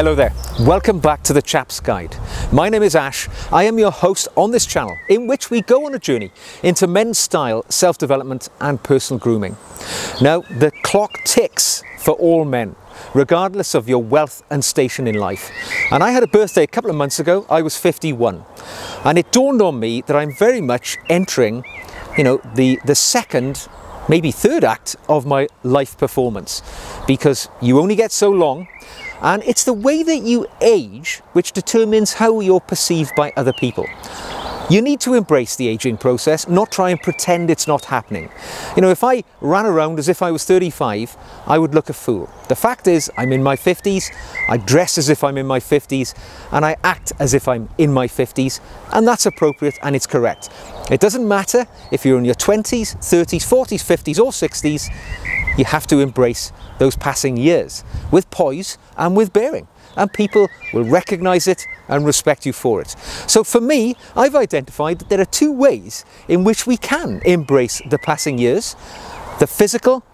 Hello there, welcome back to the Chap's Guide. My name is Ash, I am your host on this channel in which we go on a journey into men's style, self-development and personal grooming. Now the clock ticks for all men, regardless of your wealth and station in life. And I had a birthday a couple of months ago, I was 51. And it dawned on me that I'm very much entering, you know, the, the second maybe third act of my life performance because you only get so long and it's the way that you age which determines how you're perceived by other people. You need to embrace the aging process, not try and pretend it's not happening. You know, if I ran around as if I was 35, I would look a fool. The fact is, I'm in my 50s, I dress as if I'm in my 50s, and I act as if I'm in my 50s, and that's appropriate and it's correct. It doesn't matter if you're in your 20s, 30s, 40s, 50s, or 60s, you have to embrace those passing years with poise and with bearing and people will recognize it and respect you for it. So for me, I've identified that there are two ways in which we can embrace the passing years, the physical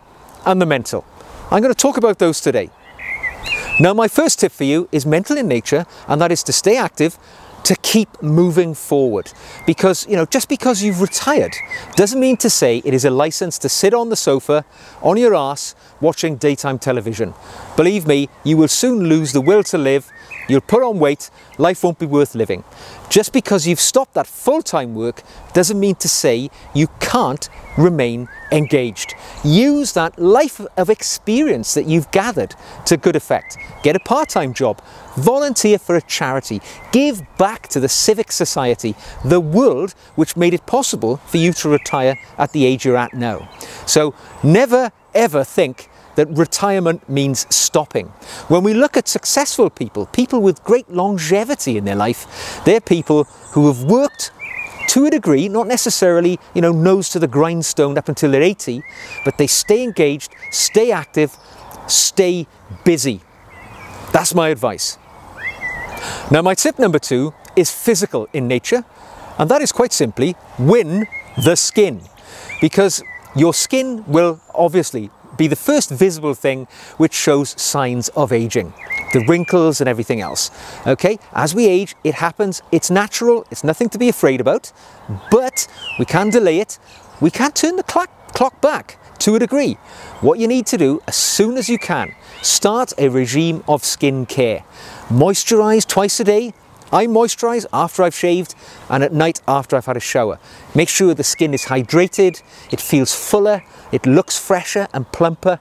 and the mental. I'm going to talk about those today. Now my first tip for you is mental in nature and that is to stay active to keep moving forward. Because you know just because you've retired doesn't mean to say it is a license to sit on the sofa on your ass watching daytime television. Believe me you will soon lose the will to live. You'll put on weight. Life won't be worth living. Just because you've stopped that full-time work doesn't mean to say you can't remain engaged. Use that life of experience that you've gathered to good effect. Get a part-time job, volunteer for a charity, give back to the civic society, the world which made it possible for you to retire at the age you're at now. So never ever think that retirement means stopping. When we look at successful people, people with great longevity in their life, they're people who have worked to a degree, not necessarily, you know, nose to the grindstone up until they're 80, but they stay engaged, stay active, stay busy. That's my advice. Now my tip number two is physical in nature, and that is quite simply win the skin. Because your skin will obviously be the first visible thing which shows signs of aging the wrinkles and everything else. Okay, as we age, it happens, it's natural, it's nothing to be afraid about, but we can delay it, we can turn the clock, clock back to a degree. What you need to do as soon as you can, start a regime of skin care. Moisturize twice a day, I moisturise after I've shaved and at night after I've had a shower. Make sure the skin is hydrated, it feels fuller, it looks fresher and plumper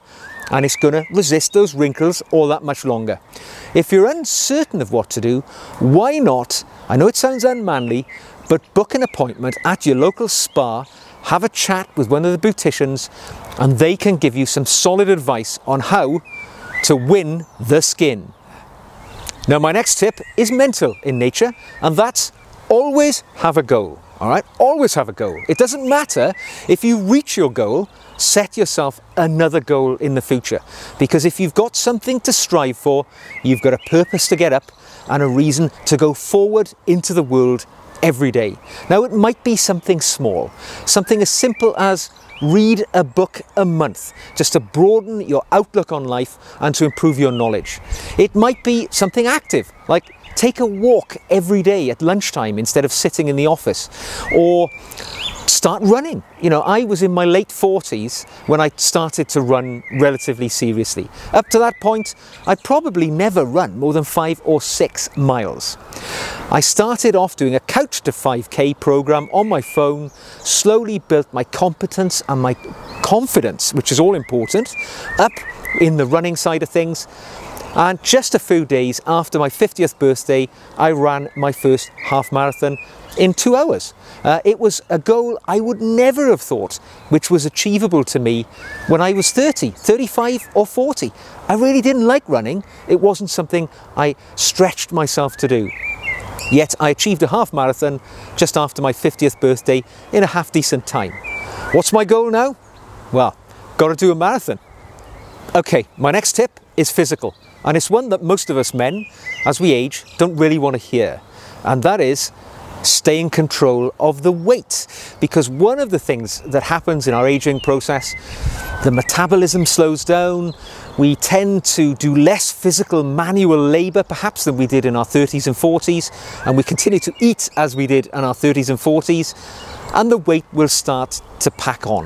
and it's going to resist those wrinkles all that much longer. If you're uncertain of what to do, why not, I know it sounds unmanly, but book an appointment at your local spa, have a chat with one of the beauticians and they can give you some solid advice on how to win the skin. Now my next tip is mental in nature and that's always have a goal. All right, always have a goal. It doesn't matter if you reach your goal, set yourself another goal in the future. Because if you've got something to strive for, you've got a purpose to get up and a reason to go forward into the world every day. Now it might be something small, something as simple as Read a book a month just to broaden your outlook on life and to improve your knowledge. It might be something active, like take a walk every day at lunchtime instead of sitting in the office, or start running. You know, I was in my late 40s when I started to run relatively seriously. Up to that point, I'd probably never run more than five or six miles. I started off doing a couch to 5k program on my phone, slowly built my competence and my confidence, which is all important, up in the running side of things. And just a few days after my 50th birthday, I ran my first half marathon in two hours. Uh, it was a goal I would never have thought which was achievable to me when I was 30, 35 or 40. I really didn't like running. It wasn't something I stretched myself to do. Yet I achieved a half marathon just after my 50th birthday in a half decent time. What's my goal now? Well, got to do a marathon. Okay, my next tip is physical. And it's one that most of us men, as we age, don't really want to hear. And that is stay in control of the weight. Because one of the things that happens in our aging process, the metabolism slows down, we tend to do less physical manual labour perhaps than we did in our 30s and 40s, and we continue to eat as we did in our 30s and 40s, and the weight will start to pack on.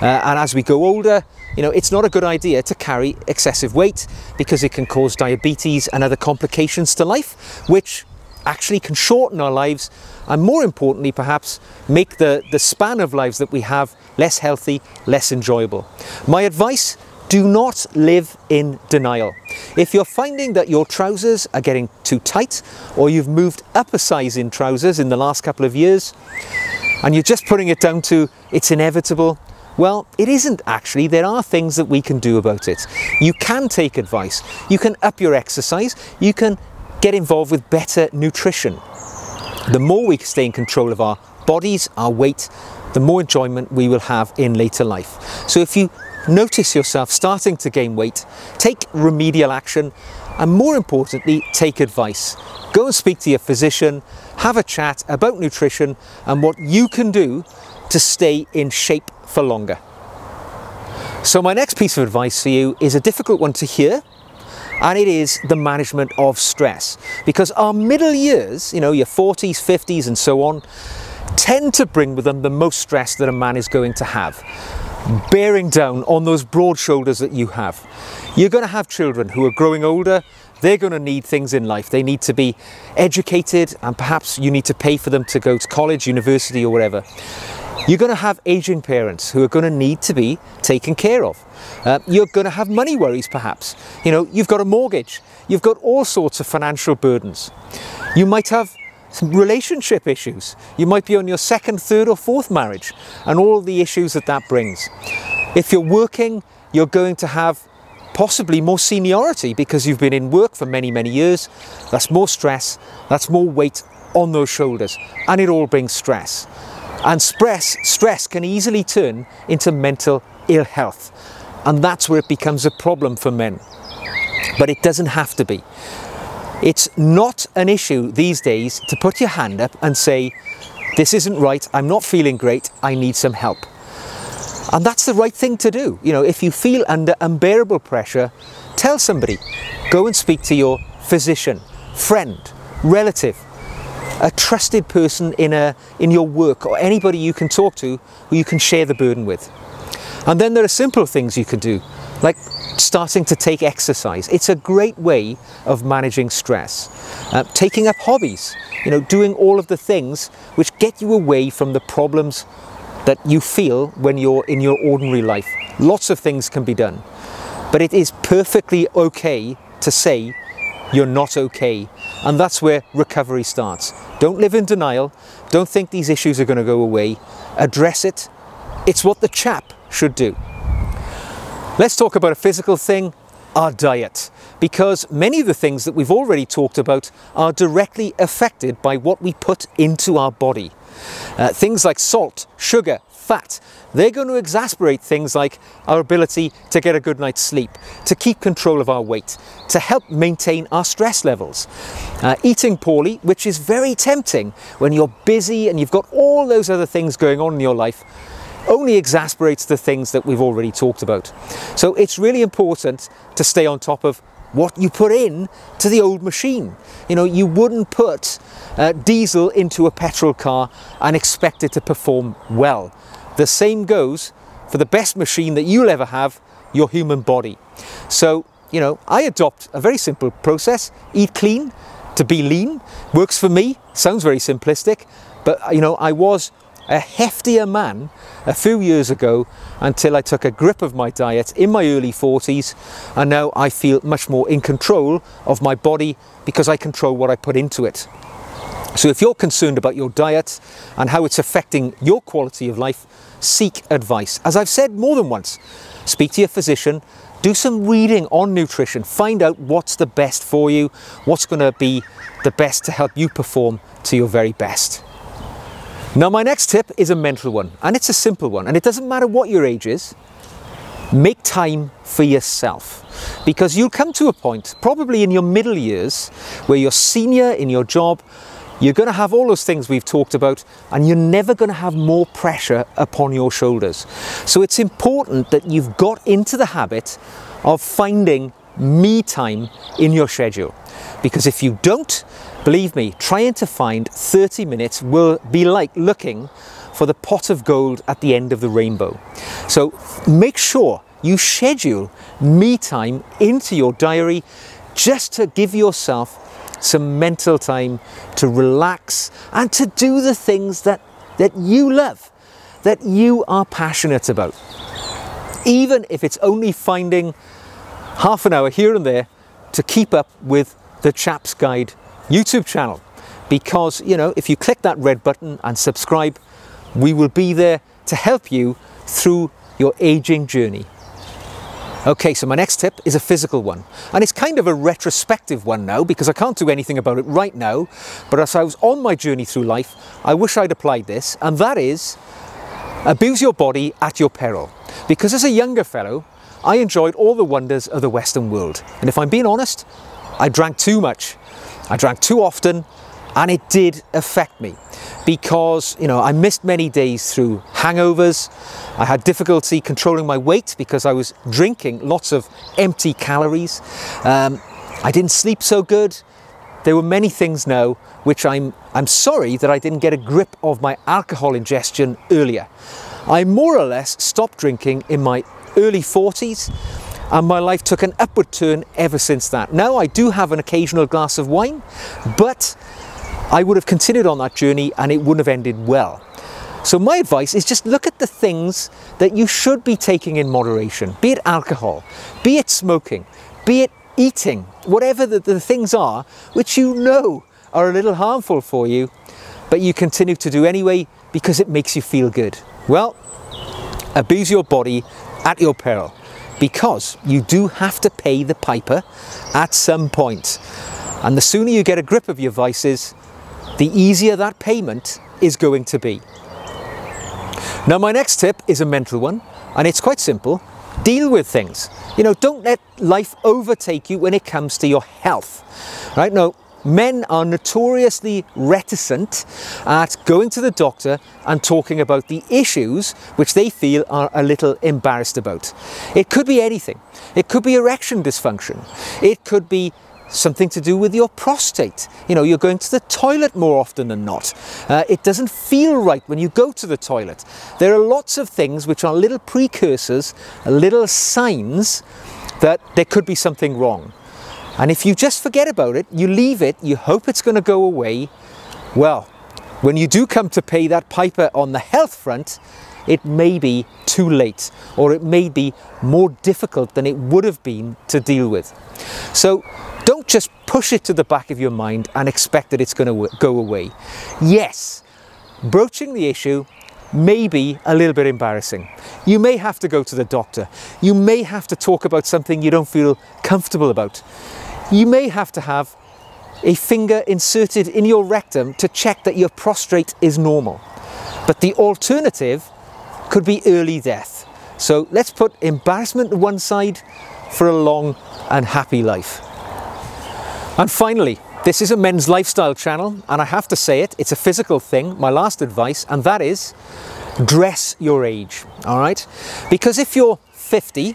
Uh, and as we go older, you know, it's not a good idea to carry excessive weight because it can cause diabetes and other complications to life, which actually can shorten our lives and more importantly perhaps make the, the span of lives that we have less healthy, less enjoyable. My advice, do not live in denial. If you're finding that your trousers are getting too tight or you've moved up a size in trousers in the last couple of years and you're just putting it down to it's inevitable, well, it isn't actually. There are things that we can do about it. You can take advice. You can up your exercise. You can get involved with better nutrition. The more we can stay in control of our bodies, our weight, the more enjoyment we will have in later life. So if you notice yourself starting to gain weight, take remedial action, and more importantly, take advice. Go and speak to your physician, have a chat about nutrition and what you can do to stay in shape for longer. So my next piece of advice for you is a difficult one to hear, and it is the management of stress. Because our middle years, you know, your 40s, 50s and so on, tend to bring with them the most stress that a man is going to have, bearing down on those broad shoulders that you have. You're going to have children who are growing older, they're going to need things in life. They need to be educated and perhaps you need to pay for them to go to college, university or whatever. You're going to have aging parents who are going to need to be taken care of. Uh, you're going to have money worries perhaps. You know, you've got a mortgage. You've got all sorts of financial burdens. You might have some relationship issues. You might be on your second, third or fourth marriage and all the issues that that brings. If you're working, you're going to have possibly more seniority because you've been in work for many, many years. That's more stress, that's more weight on those shoulders and it all brings stress. And stress, stress can easily turn into mental ill health. And that's where it becomes a problem for men. But it doesn't have to be. It's not an issue these days to put your hand up and say, this isn't right, I'm not feeling great, I need some help. And that's the right thing to do. You know, if you feel under unbearable pressure, tell somebody. Go and speak to your physician, friend, relative, a trusted person in, a, in your work or anybody you can talk to who you can share the burden with. And then there are simple things you can do, like starting to take exercise. It's a great way of managing stress. Uh, taking up hobbies, you know, doing all of the things which get you away from the problems that you feel when you're in your ordinary life. Lots of things can be done, but it is perfectly okay to say you're not okay. And that's where recovery starts. Don't live in denial. Don't think these issues are going to go away. Address it. It's what the chap should do. Let's talk about a physical thing, our diet. Because many of the things that we've already talked about are directly affected by what we put into our body. Uh, things like salt, sugar, fat, they're going to exasperate things like our ability to get a good night's sleep, to keep control of our weight, to help maintain our stress levels. Uh, eating poorly, which is very tempting when you're busy and you've got all those other things going on in your life, only exasperates the things that we've already talked about. So it's really important to stay on top of what you put in to the old machine. You know, you wouldn't put uh, diesel into a petrol car and expect it to perform well. The same goes for the best machine that you'll ever have, your human body. So, you know, I adopt a very simple process, eat clean to be lean, works for me, sounds very simplistic, but you know, I was a heftier man a few years ago until I took a grip of my diet in my early 40s and now I feel much more in control of my body because I control what I put into it. So if you're concerned about your diet and how it's affecting your quality of life, seek advice. As I've said more than once, speak to your physician, do some reading on nutrition, find out what's the best for you, what's going to be the best to help you perform to your very best. Now my next tip is a mental one and it's a simple one and it doesn't matter what your age is, make time for yourself because you'll come to a point, probably in your middle years, where you're senior in your job, You're going to have all those things we've talked about, and you're never going to have more pressure upon your shoulders. So it's important that you've got into the habit of finding me time in your schedule. Because if you don't, believe me, trying to find 30 minutes will be like looking for the pot of gold at the end of the rainbow. So make sure you schedule me time into your diary just to give yourself some mental time to relax and to do the things that, that you love, that you are passionate about. Even if it's only finding half an hour here and there to keep up with the Chaps Guide YouTube channel. Because, you know, if you click that red button and subscribe, we will be there to help you through your aging journey. Okay, so my next tip is a physical one. And it's kind of a retrospective one now because I can't do anything about it right now. But as I was on my journey through life, I wish I'd applied this. And that is abuse your body at your peril. Because as a younger fellow, I enjoyed all the wonders of the Western world. And if I'm being honest, I drank too much. I drank too often and it did affect me because you know I missed many days through hangovers. I had difficulty controlling my weight because I was drinking lots of empty calories. Um, I didn't sleep so good. There were many things now which I'm I'm sorry that I didn't get a grip of my alcohol ingestion earlier. I more or less stopped drinking in my early 40s and my life took an upward turn ever since that. Now I do have an occasional glass of wine, but I would have continued on that journey and it wouldn't have ended well. So my advice is just look at the things that you should be taking in moderation, be it alcohol, be it smoking, be it eating, whatever the, the things are which you know are a little harmful for you, but you continue to do anyway because it makes you feel good. Well, abuse your body at your peril because you do have to pay the piper at some point. And the sooner you get a grip of your vices, the easier that payment is going to be. Now my next tip is a mental one and it's quite simple. Deal with things. You know, don't let life overtake you when it comes to your health. Right? now, men are notoriously reticent at going to the doctor and talking about the issues which they feel are a little embarrassed about. It could be anything. It could be erection dysfunction. It could be something to do with your prostate. You know, you're going to the toilet more often than not. Uh, it doesn't feel right when you go to the toilet. There are lots of things which are little precursors, little signs that there could be something wrong. And if you just forget about it, you leave it, you hope it's going to go away, well, when you do come to pay that piper on the health front, it may be too late or it may be more difficult than it would have been to deal with. So don't just push it to the back of your mind and expect that it's going to go away. Yes, broaching the issue may be a little bit embarrassing. You may have to go to the doctor. You may have to talk about something you don't feel comfortable about. You may have to have a finger inserted in your rectum to check that your prostate is normal. But the alternative could be early death. So let's put embarrassment to one side for a long and happy life. And finally, this is a men's lifestyle channel, and I have to say it, it's a physical thing, my last advice, and that is dress your age, all right? Because if you're 50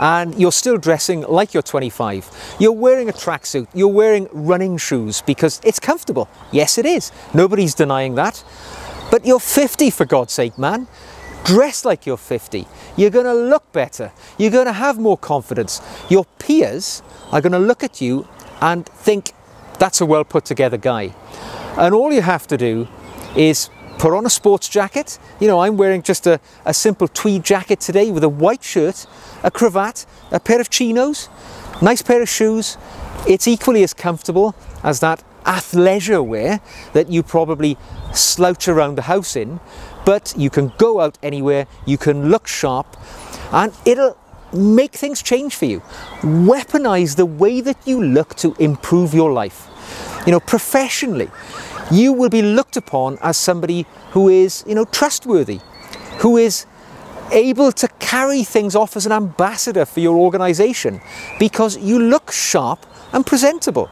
and you're still dressing like you're 25, you're wearing a tracksuit, you're wearing running shoes because it's comfortable. Yes, it is. Nobody's denying that. But you're 50 for God's sake, man. Dress like you're 50. You're going to look better. You're going to have more confidence. Your peers are going to look at you and think that's a well put together guy. And all you have to do is put on a sports jacket. You know, I'm wearing just a, a simple tweed jacket today with a white shirt, a cravat, a pair of chinos, nice pair of shoes. It's equally as comfortable as that athleisure wear that you probably slouch around the house in, but you can go out anywhere, you can look sharp, and it'll make things change for you. Weaponize the way that you look to improve your life. You know, professionally, you will be looked upon as somebody who is, you know, trustworthy, who is able to carry things off as an ambassador for your organization because you look sharp and presentable.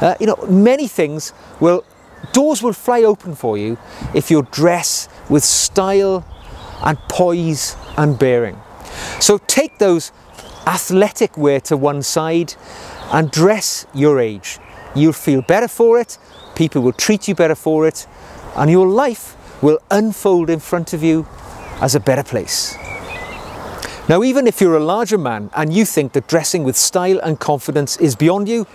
Uh, you know, many things will doors will fly open for you if you dress with style and poise and bearing. So take those athletic wear to one side and dress your age. You'll feel better for it, people will treat you better for it, and your life will unfold in front of you as a better place. Now, even if you're a larger man and you think that dressing with style and confidence is beyond you,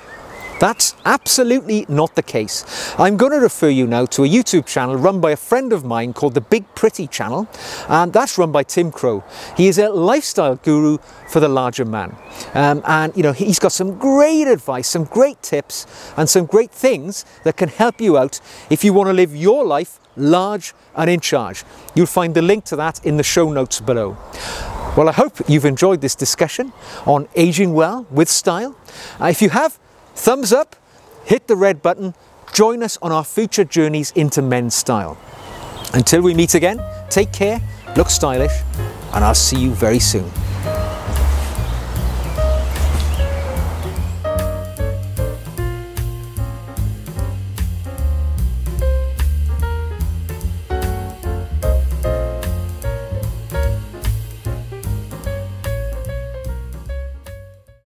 that's absolutely not the case. I'm going to refer you now to a YouTube channel run by a friend of mine called the Big Pretty channel, and that's run by Tim Crow. He is a lifestyle guru for the larger man. Um, and you know, he's got some great advice, some great tips, and some great things that can help you out if you want to live your life large and in charge. You'll find the link to that in the show notes below. Well, I hope you've enjoyed this discussion on aging well with style. Uh, if you have, Thumbs up, hit the red button, join us on our future journeys into men's style. Until we meet again, take care, look stylish, and I'll see you very soon.